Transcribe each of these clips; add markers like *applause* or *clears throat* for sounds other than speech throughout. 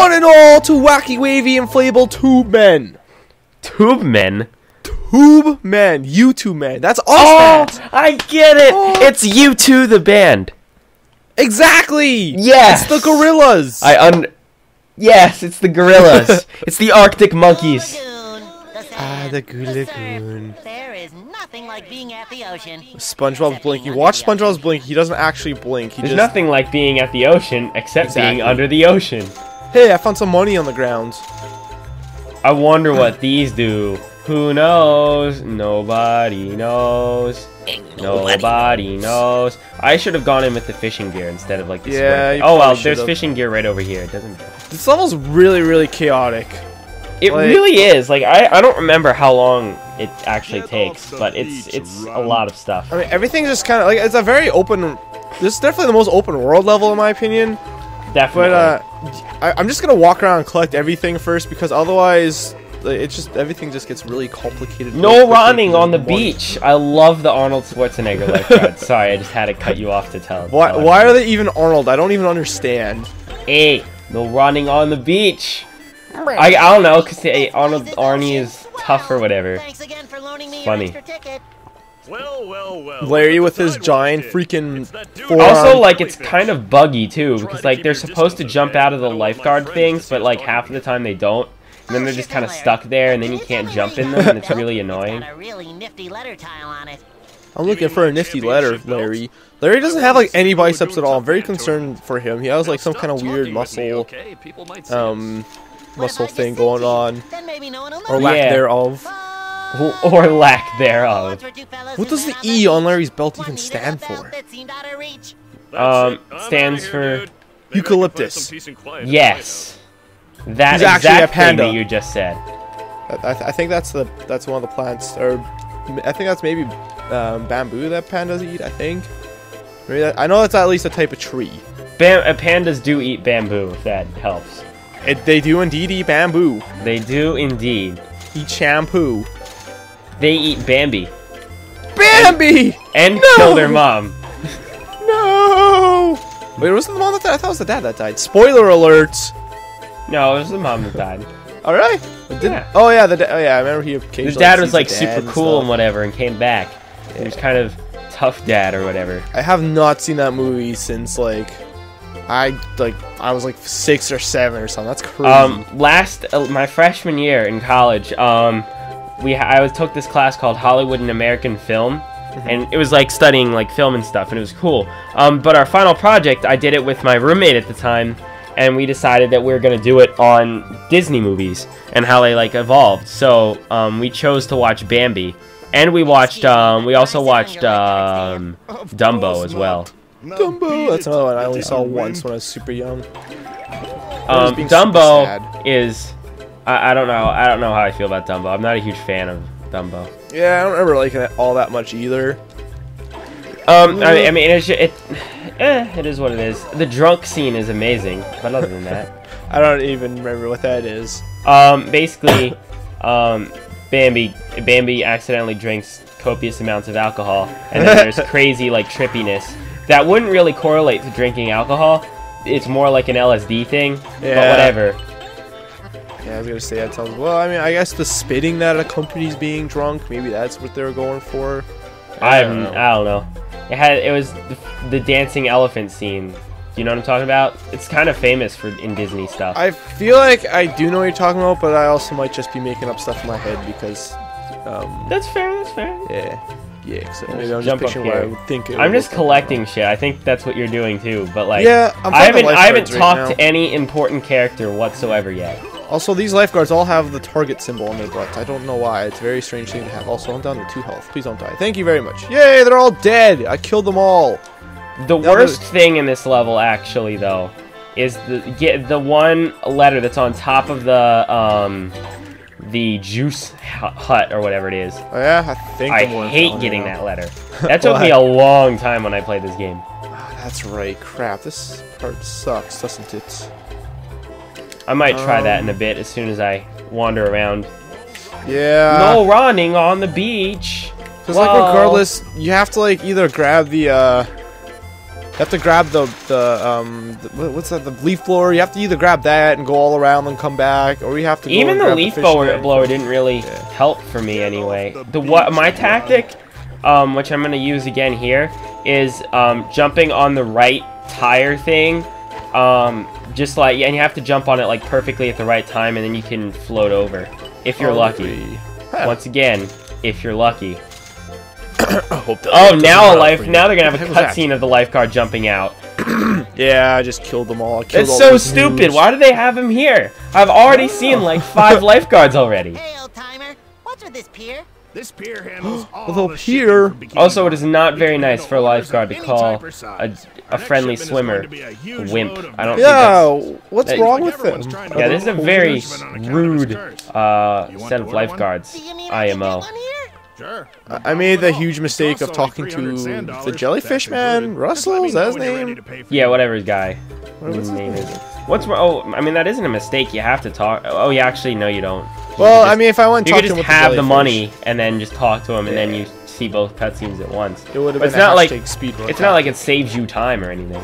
One and all to wacky wavy inflatable tube men. Tube men. Tube men. You two men. That's us. Oh, Matt. I get it. Oh. It's you two, the band. Exactly. Yes. It's the Gorillaz. I un. Yes, it's the Gorillaz. *laughs* it's the Arctic monkeys. Ah, the Goo the Lagoon. There is nothing like being at the ocean. SpongeBob's blinking. Watch under SpongeBob's blink. He doesn't actually blink. He There's just. nothing like being at the ocean except Exactly. being under the ocean. Hey, I found some money on the ground. I wonder what these do. Who knows? Nobody knows. Nobody knows. I should have gone in with the fishing gear instead of like the Yeah, swim. Oh well, there's should've. fishing gear right over here. It doesn't. This level's really, really chaotic. It Like- really is. Like I, I don't remember how long it actually takes, but it's it's a lot of stuff. I mean, everything's just kind of like it's a very open. This is definitely the most open world level in my opinion. Definitely. But uh, I, I'm just gonna walk around and collect everything first because otherwise, like, it's just everything just gets really complicated. no quickly running on the of money. beach. I love the Arnold Schwarzenegger lifeguard. *laughs* Sorry, I just had to cut you off to tell. Why? tell Why are they even Arnold? I don't even understand. Hey, no running on the beach. I, I don't know, cause hey, Arnold Arnie is tough or whatever. Thanks again for loaning me Funny. Your extra ticket. Well, well, well. Larry with his giant freaking It's forearm. Also, like it's kind of buggy too, because like they're supposed to jump out of the I don't want my lifeguard things, but like half of the time they don't, and then they're just kind of stuck there, and then you can't jump in them, and it's really annoying. got a really nifty letter tile on it. I'm looking for a nifty letter, Larry. Larry doesn't have like any biceps at all. I'm very concerned for him. He has like some kind of weird muscle, um, muscle thing going on, Then maybe no one will or know. lack Yeah. thereof. But- *laughs* Or lack thereof. Odds were two fellas What does the E on Larry's belt even stand for? that seemed out of reach. Um, stands for Eucalyptus. Yes. That He's actually a exact thing panda. that you just said. I, I, th- I think that's the that's one of the plants, or I think that's maybe um, bamboo that pandas eat. I think. Maybe that, I know that's at least a type of tree. Bam- uh, pandas do eat bamboo, if that helps. It, they do indeed eat bamboo. They do indeed. Eat shampoo. They eat Bambi Bambi! and No! kill their mom. No! Wait, wasn't the mom that died? I thought it was the dad that died. Spoiler alert! No, it was the mom that died. All right. Yeah. Oh yeah, the oh yeah. I remember he His occasionally. dad was like super cool and stuff. whatever, and came back. He was kind of tough dad or whatever. I have not seen that movie since like I like I was like six or seven or something. That's crazy. Um, last uh, my freshman year in college, um, we ha- I was took this class called Hollywood and American Film, and it was like studying like film and stuff, and it was cool. Um, but our final project, I did it with my roommate at the time, and we decided that we were gonna do it on Disney movies and how they like evolved. So um, we chose to watch Bambi, and we watched um, we also watched um, Dumbo as well. Dumbo. That's another one I only saw once when I was super young. Um, being super Dumbo is. I, I don't know. I don't know how I feel about Dumbo. I'm not a huge fan of Dumbo. Yeah, I don't remember liking it all that much either. Um, I, I mean, it's it. Eh, it is what it is. The drunk scene is amazing, but other than that, *laughs* I don't even remember what that is. um, basically, um, Bambi Bambi accidentally drinks copious amounts of alcohol, and then there's *laughs* crazy like trippiness that wouldn't really correlate to drinking alcohol. It's more like an LSD thing, but whatever. Yeah, I was gonna say that sounds. Well, I mean, I guess the spitting that accompanies being drunk, maybe that's what they were going for. I don't don't, know. I don't know. It had it was the, the dancing elephant scene. Do you know what I'm talking about? It's kind of famous for in Disney stuff. I feel like I do know what you're talking about, but I also might just be making up stuff in my head because, um, that's fair. That's fair. yeah, yeah. So maybe I'm just jump up picturing what I would think. It I'm just collecting shit. I think that's what you're doing too. But like, Yeah, I'm I haven't I haven't right talked now. to any important character whatsoever yet. Also, these lifeguards all have the target symbol on their butts. I don't know why. It's a very strange thing to have. Also, I'm down to two health. Please don't die. Thank you very much. Yay, they're all dead. I killed them all. The worst thing in this level, actually, though, is the get the one letter that's on top of the um the juice hut or whatever it is. Oh, yeah, I think I hate getting that letter. *laughs* That took me a long time when I played this game. Ah, that's right. Crap, this part sucks, doesn't it? I might try that in a Um, bit as soon as I wander around. Yeah. no running on the beach. Because like regardless, you have to like either grab the uh you have to grab the the um the, what's that the leaf blower. You have to either grab that and go all around and come back, or you have to go Even and the grab leaf fish blower, blower didn't really help for me anyway. The what my tactic, um, which I'm gonna use again here, is um, jumping on the right tire thing. Um, just like yeah, and you have to jump on it like perfectly at the right time, and then you can float over if you're lucky. Huh. Once again, if you're lucky. *coughs* I hope that Oh, now a life. Now they're gonna have a What the heck was that? cutscene of the lifeguard jumping out. *coughs* Yeah, I just killed them all. Killed It's all so stupid. noobs. Why do they have him here? I've already seen like five *laughs* lifeguards already. Hey, old timer. What's with this pier? This pier handles *gasps* all Although the here- shipping from Bikini Also, it is not very nice for a lifeguard to call a, a friendly swimmer going to be a wimp. I don't think Yeah, what's Hey, wrong with everyone's them? Yeah, this is a very punishment on account of his rude uh, set of lifeguards. Do you mean I can get IMO. one here? Sure. I- I made the huge mistake of talking to the jellyfish man. Russell, is that his name? Yeah, whatever his guy What was his his name name? is. What's wrong? Oh, I mean that isn't a mistake. You have to talk. Oh, yeah, actually, no, you don't. You Well, could I mean, if I went you to talk could just have the jellyfish, money and then just talk to him, and then you see both cutscenes at once. it would have been it's not like speed it's not like it saves you time or anything.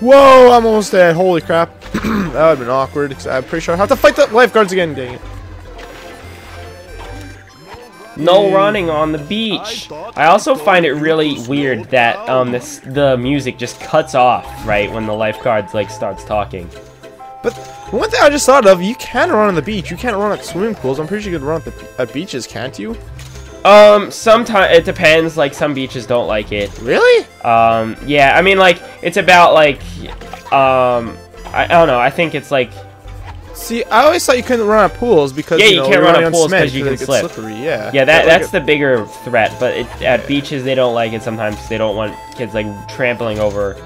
Whoa, I'm almost dead. Holy crap. *clears throat* that would have been awkward, 'cause I'm pretty sure I have to fight the lifeguards again. Dang it. No running on the beach. I also find it really weird that um this the music just cuts off right when the lifeguards like starts talking. But one thing I just thought of, you can run on the beach. You can't run at swimming pools. I'm pretty sure you can run at, the, at beaches, can't you? Um, sometimes it depends. Like some beaches don't like it. Really? Um, yeah, I mean like it's about like um I, I don't know. I think it's like See, I always thought you couldn't run on pools because Yeah, you, you can't run on pools cement 'cause you can slip. Slippery, yeah. yeah that But, like, that's the bigger threat. But it, at beaches they don't like it. Sometimes they don't want kids like trampling over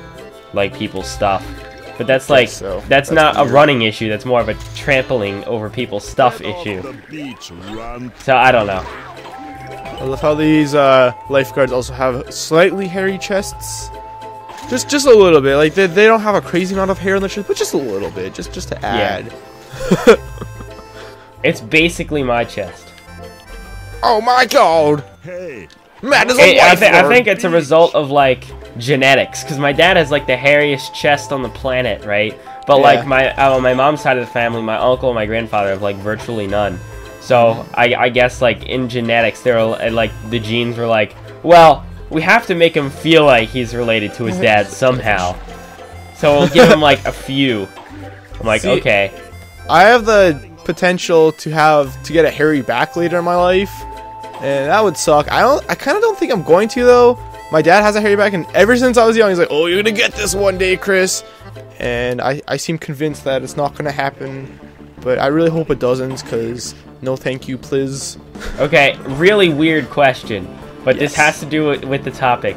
like people's stuff. But that's like so. that's, That's not a running issue. That's more of a trampling over people's stuff issue. Beach. So I don't know. I love how these uh, lifeguards also have slightly hairy chests. Just, just a little bit. Like they, they don't have a crazy amount of hair on their chest, but just a little bit, just, just to add. *laughs* It's basically my chest. Oh my god! Hey, Matt is a It- I, thi- I think it's a result of like genetics, because my dad has like the hairiest chest on the planet, right? But Yeah. like my uh, on my mom's side of the family, my uncle and my grandfather have like virtually none. So mm-hmm. I, I guess like in genetics, there are uh, like the genes were like, well, we have to make him feel like he's related to his mm-hmm. dad somehow. So we'll give him like a few. I'm like, See- okay. I have the potential to have to get a hairy back later in my life, and that would suck. I don't. I kind of don't think I'm going to though. My dad has a hairy back, and ever since I was young, he's like, "Oh, you're gonna get this one day, Chris." And I, I seem convinced that it's not gonna happen, but I really hope it doesn't, cause no, thank you, please. *laughs* Okay, really weird question, but this has to do with, with the topic.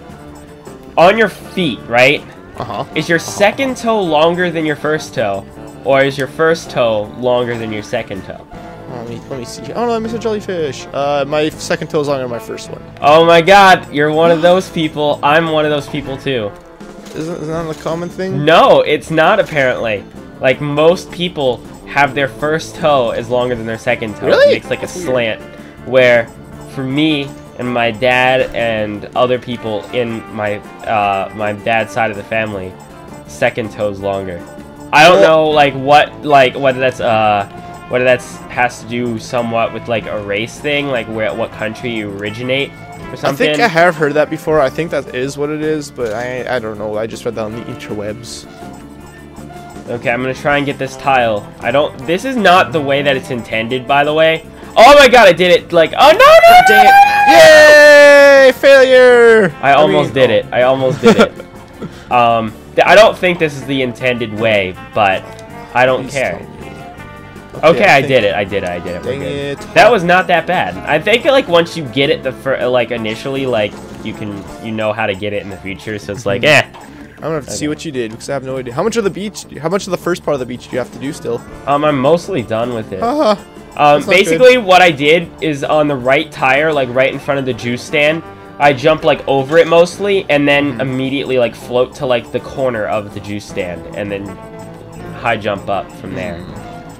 On your feet, right? Uh huh. Is your second toe longer than your first toe? Or is your first toe longer than your second toe? Let me let me see. Oh no, I missed a jellyfish. Uh, my second toe is longer than my first one. Oh my god, you're one of *gasps* those people. I'm one of those people too. Isn't, isn't that a common thing? No, it's not apparently. Like most people have their first toe is longer than their second toe. Really? It makes like a slant. Where for me and my dad and other people in my uh, my dad's side of the family, second toe's longer. I don't know like what like whether that's uh whether that's has to do somewhat with like a race thing, like where what country you originate or something. I think I have heard that before. I think that is what it is, but I I don't know. I just read that on the interwebs. Okay, I'm gonna try and get this tile. I don't. This is not the way that it's intended, by the way. Oh my god, I did it! Like, oh no, no, no, Dang no, it! Yay! Failure! I almost mean, did it. I almost did it. *laughs* um, I don't think this is the intended way, but I don't Please care. me. Okay, I think- did it. I did it. I did it. We're good. it. That was not that bad. I think like once you get it the fir- like initially, like you can you know how to get it in the future. So it's like, Mm-hmm. eh. I'm gonna have to see what you did because I have no idea. How much of the beach? How much of the first part of the beach do you have to do still? Um, I'm mostly done with it. Haha. Um, That's not basically, what I did is on the right tire, like right in front of the juice stand, I jump like over it mostly, and then Mm-hmm. immediately like float to like the corner of the juice stand, and then high jump up from there.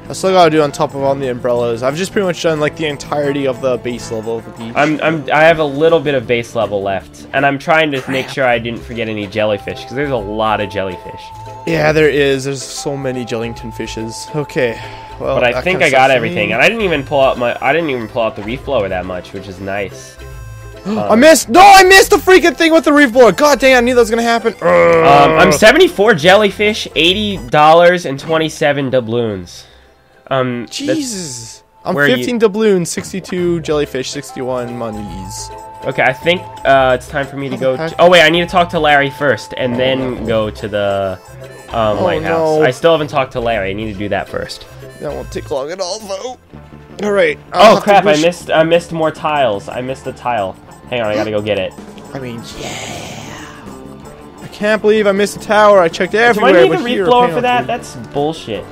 I still gotta do on top of all the umbrellas. I've just pretty much done like the entirety of the base level of the beach. I'm, I'm I have a little bit of base level left, and I'm trying to make sure I didn't forget any jellyfish because there's a lot of jellyfish. yeah, there is. There's so many Jellington fishes. Okay. Well, But I think I got everything, and I didn't even pull out my I didn't even pull out the reef blower that much, which is nice. I missed. No, I missed the freaking thing with the reef blower. God dang, I knew that was gonna happen. Um, I'm 74 jellyfish, eighty dollars and 27 doubloons. Um, Jesus. I'm where you- 15 doubloons, 62 jellyfish, 61 monies. Okay, I think uh, it's time for me to go. the heck? To, oh wait, I need to talk to Larry first, and then go to the um, Oh, lighthouse. no. I still haven't talked to Larry. I need to do that first. That won't take long at all, though. All right. Oh crap! I missed. I missed more tiles. I missed a tile. Hang on, I gotta go get it. I mean, yeah. I can't believe I missed a tower. I checked everywhere. Do I need a reef blower for that? That's bullshit.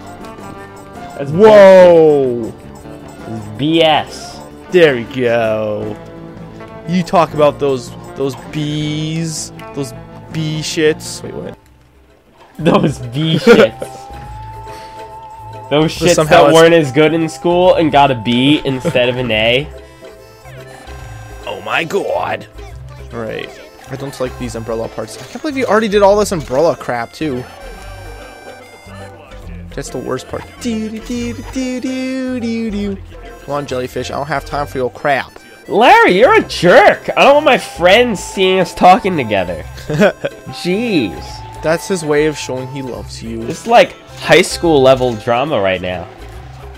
That's Whoa! bullshit. BS. There we go. You talk about those those bees, those bee shits. Wait, what? Those B *laughs* shits. Those shits that weren't as good in school and got a B instead of an A. Oh my god! All right. I don't like these umbrella parts. I can't believe you already did all this umbrella crap too. That's the worst part. Doo doo doo doo doo doo doo. Come on, jellyfish. I don't have time for your crap. Larry, you're a jerk. I don't want my friends seeing us talking together. *laughs* Jeez. That's his way of showing he loves you. It's like high school level drama right now.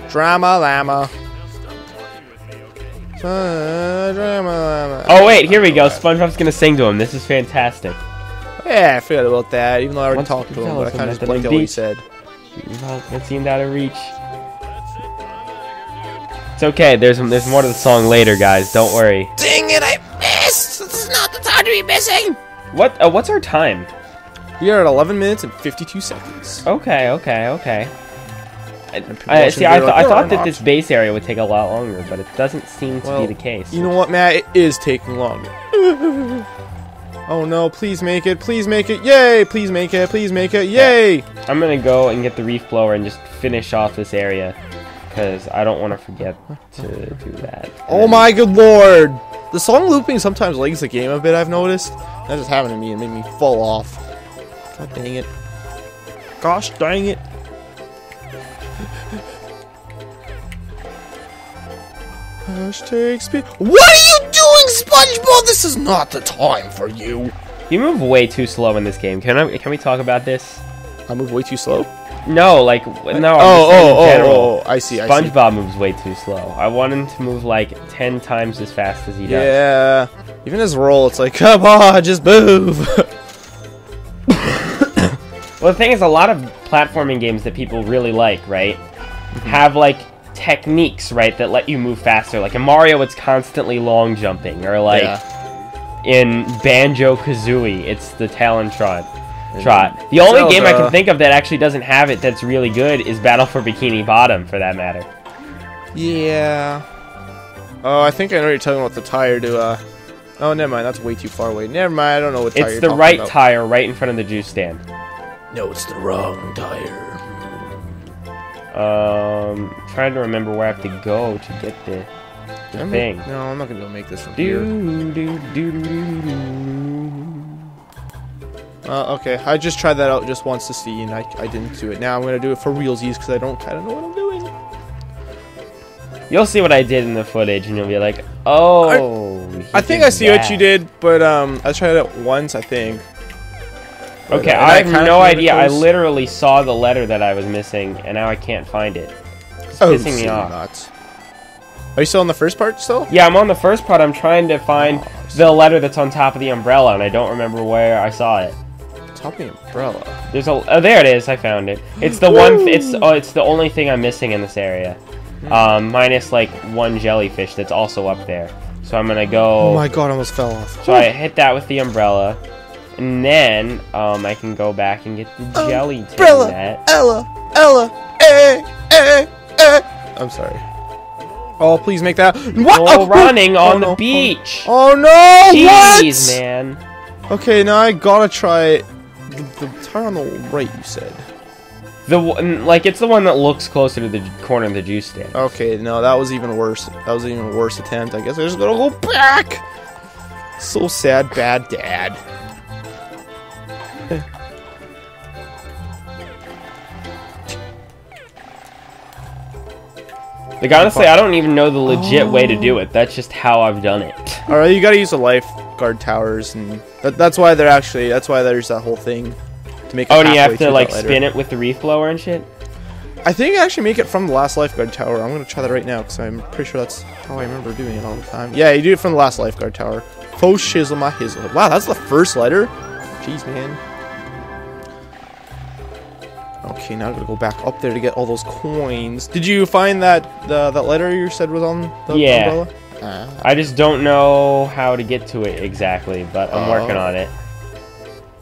Drama llama. Drama llama. Oh wait, here we go. SpongeBob's gonna sing to him. This is fantastic. Yeah, I forgot about that. Even though I already Once talked to him, but I us kind of about just blanked out what he beach. said. Well, it seemed out of reach. It's okay. There's there's more to the song later, guys. Don't worry. Dang it! I missed. This is not the time to be missing. What? Uh, what's our time? We are at 11 minutes and 52 seconds. Okay, okay, okay. I, I, see, I, th- like, I thought that not." this base area would take a lot longer, but it doesn't seem to Well, be the case. You know what, Matt? It is taking longer. *laughs* oh no! Please make it! Please make it! Yay! Please make it! Please make it! Yay! I'm gonna go and get the reef blower and just finish off this area, because I don't want to forget to do that. Oh then- my good lord! The song looping sometimes lags the game a bit. I've noticed. That just happened to me and made me fall off. God dang it! Gosh dang it! Hashtag speed. What are you doing, SpongeBob? This is not the time for you. You move way too slow in this game. Can I? Can we talk about this? I move way too slow. No, like no. I'm oh, oh, oh, general. oh, I see, I see. SpongeBob moves way too slow. I want him to move like ten times as fast as he does. Yeah. Even his roll, it's like, come on, just move. Well, the thing is, a lot of platforming games that people really like, right, Mm-hmm. have like techniques, right, that let you move faster. Like in Mario, it's constantly long jumping, or like Yeah. in Banjo Kazooie, it's the Talentron. Trot. The only game I can think of that actually doesn't have it that's really good is Battle for Bikini Bottom, for that matter. Yeah. Oh, I think I know what you're talking about the tire to, uh... Oh, never mind, that's way too far away. Never mind, I don't know what tire It's you're the talking right about. tire right in front of the juice stand. No, it's the wrong tire. Um, trying to remember where I have to go to get the, the I'm- thing. No, I'm not gonna be able to make this from here. Do, do, do, do, do, do. Uh, okay, I just tried that out just once to see, and I, I didn't do it. Now I'm gonna do it for realsies, because I don't kind of know what I'm doing. You'll see what I did in the footage, and you'll be like, "Oh." he I think I see what you did, but, um, I tried it once, I think. Okay, and I have no idea. I literally saw the letter that I was missing, and now I can't find it. It's Oh, pissing me off. nuts. Are you still in the first part still? Yeah, I'm on the first part. I'm trying to find the letter that's on top of the umbrella, and I don't remember where I saw it. Top of the umbrella. There's a oh, there it is. I found it. It's the one. It's oh, it's the only thing I'm missing in this area, um, minus like one jellyfish that's also up there. So I'm gonna go. Oh my god, I almost fell off. So I hit that with the umbrella, and then um, I can go back and get the jelly Umbrella, net. Ella, Ella, eh, eh, eh. I'm sorry. Oh, please make that. What? Go Oh, running oh, on no. the beach. Oh no! Jeez, what? man. Okay, now I gotta try the, the tire on the right. You said. The one, like it's the one that looks closer to the corner of the juice stand. Okay, no, that was even worse. That was an even worse attempt. I guess I just gotta go back. So sad, bad dad. *laughs* Like honestly, I don't even know the legit way to do oh. it. That's just how I've done it. All right, you gotta use the lifeguard towers, and that, that's why they're actually that's why there's that whole thing to make. It Oh, and you have to like spin it with the reef blower and shit. I think I actually make it from the last lifeguard tower. I'm gonna try that right now because I'm pretty sure that's how I remember doing it all the time. Yeah, you do it from the last lifeguard tower. Faux shizzle my hizzle. Wow, that's the first letter. Jeez, man. Okay, now I gotta go back up there to get all those coins. Did you find that uh, that letter you said was on the Yeah. umbrella? Ah. I just don't know how to get to it exactly, but I'm working Oh. on it.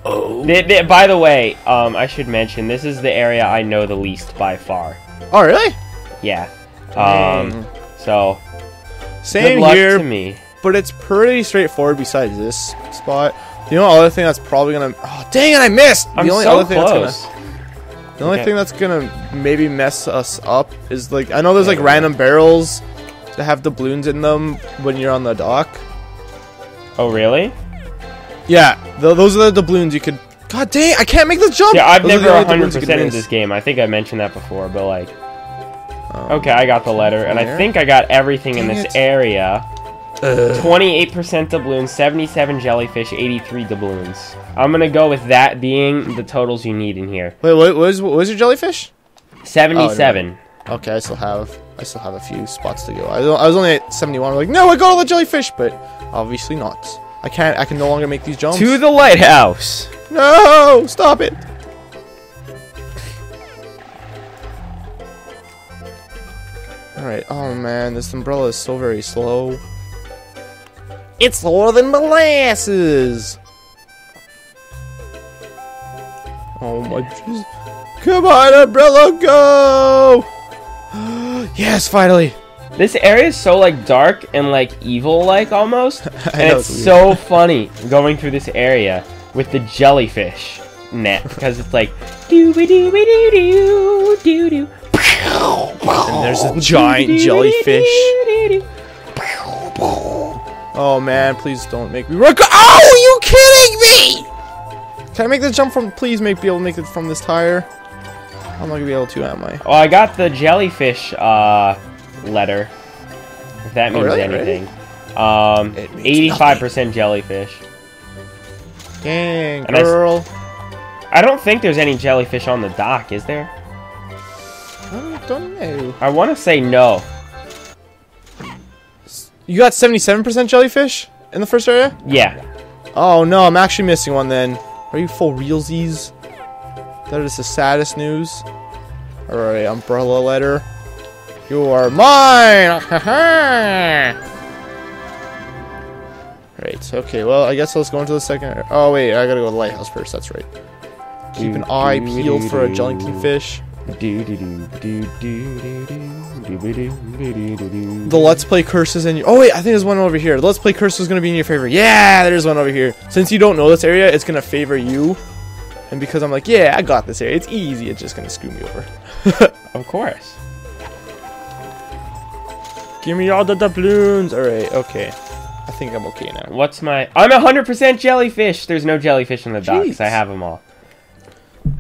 Oh. by the way, um, I should mention this is the area I know the least by far. Oh, really? Yeah. Um, Dang. so Same good luck here, to me. but it's pretty straightforward besides this spot. The only other thing that's probably gonna oh dang it, I missed. I'm the only so other thing close. that's gonna the only Okay. thing that's gonna maybe mess us up is like I know there's like random barrels that have doubloons in them when you're on the dock. Oh really? Yeah, th- those are the doubloons you could. God dang, I can't make the jump. Yeah, I've Those never 100 doubloons you could percent in this game. I think I mentioned that before, but like, Um, okay, I got the letter, and I think I got everything in this it. area. Ugh. 28% doubloons, 77 jellyfish, 83 doubloons. I'm gonna go with that being the totals you need in here. Wait, what was what was your jellyfish? 77. Okay, I still have I still have a few spots to go. I, was- I was only at 71. I'm like, no, I got all the jellyfish, but obviously not. I can't. I can no longer make these jumps. to the lighthouse. No! Stop it! Alright, oh man, this umbrella is so very slow. It's slower than molasses! Oh my jeez. Come on, umbrella, go! yes, finally! This area is so like dark and like evil like almost. and know, it's it's so funny going through this area with the jellyfish net because it's like doo doo doo doo doo doo And there's a giant jellyfish. Oh man, please don't make me run. Oh, you kidding me? Can I make the jump from? Please make be able to make it from this tire. I'm not gonna be able to, am I? Oh, I got the jellyfish uh, letter. If that means Oh, really? anything. Um, 85% jellyfish. Dang, And I girl. I don't think there's any jellyfish on the dock, is there? I don't know. I want to say no. You got 77% jellyfish in the first area? Yeah. Oh no, I'm actually missing one then. Are you full realsies? That is the saddest news. Alright, umbrella letter. You are mine! *laughs* right, okay, well, I guess let's go into the second area. Oh wait, I gotta go to the lighthouse first, that's right. Keep an eye peeled for a jellington fish. The Let's Play curses in your. Oh wait, I think there's one over here. The Let's Play curse is gonna be in your favor. Yeah, there's one over here. Since you don't know this area, it's gonna favor you. And because I'm like, yeah, I got this area. It's easy. It's just gonna screw me over. *laughs* Of course. Give me all the doubloons. All right, okay. I think I'm okay now. What's my... I'm 100% jellyfish! There's no jellyfish in the dock, 'cause I have them all.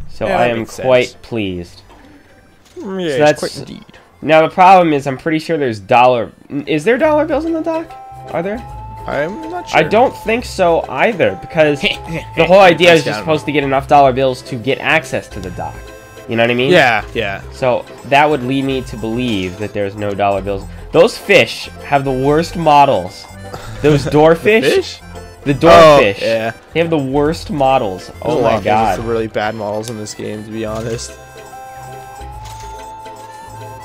So Yeah, I am quite pleased. Mm, Yeah, that's- quite indeed. Now the problem is, I'm pretty sure there's dollar... Is there dollar bills in the dock? Are there? I'm not sure. I don't think so either, because *laughs* the whole idea is you're supposed to get enough dollar bills to get access to the dock. You know what I mean? Yeah, yeah. So that would lead me to believe that there's no dollar bills. Those fish have the worst models. Those *laughs* doorfish, Fish? the Oh, doorfish, yeah. they have the worst models. There's Oh my of things with god. really bad models in this game, to be honest.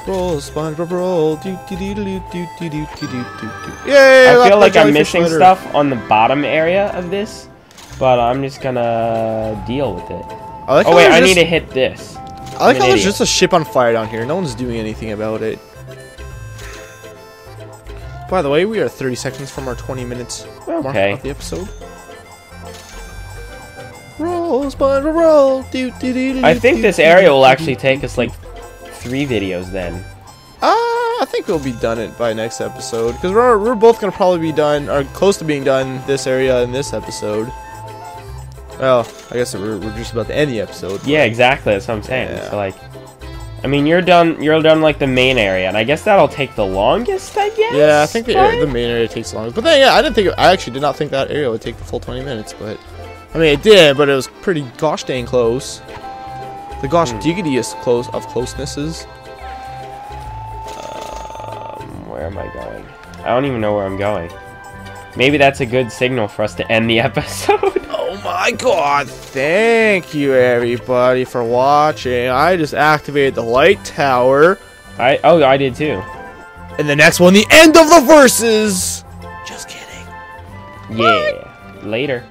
Roll, SpongeBob, roll. Do, do, do, do, do, do, do, do. Yay! I feel like I'm missing letter. stuff on the bottom area of this, but I'm just gonna deal with it. Like Oh wait, I just, need to hit this. I like how there's just a ship on fire down here. No one's doing anything about it. By the way, we are 30 seconds from our 20 minutes mark of the episode. Roll, SpongeBob, roll. Do, do, do, do, I think this area will actually take us like three videos then. Uh, I think we'll be done it by next episode because we're we're both gonna probably be done or close to being done this area in this episode. Well, I guess we're, we're just about to end the episode. Yeah, exactly. That's what I'm saying. Yeah. So like, I mean, you're done. You're done like the main area, and I guess that'll take the longest. I guess. Yeah, I think the, the main area takes long. But then, yeah, I didn't think I actually did not think that area would take the full 20 minutes. But I mean, it did, but it was pretty gosh dang close. The gosh Hmm. diggitiest close of closenesses. Um, where am I going? I don't even know where I'm going. Maybe that's a good signal for us to end the *laughs* episode. *laughs* Oh my god, thank you everybody for watching. I just activated the light tower. I oh I did too. And the next one, the end of the verses. Just kidding. Yeah. Later.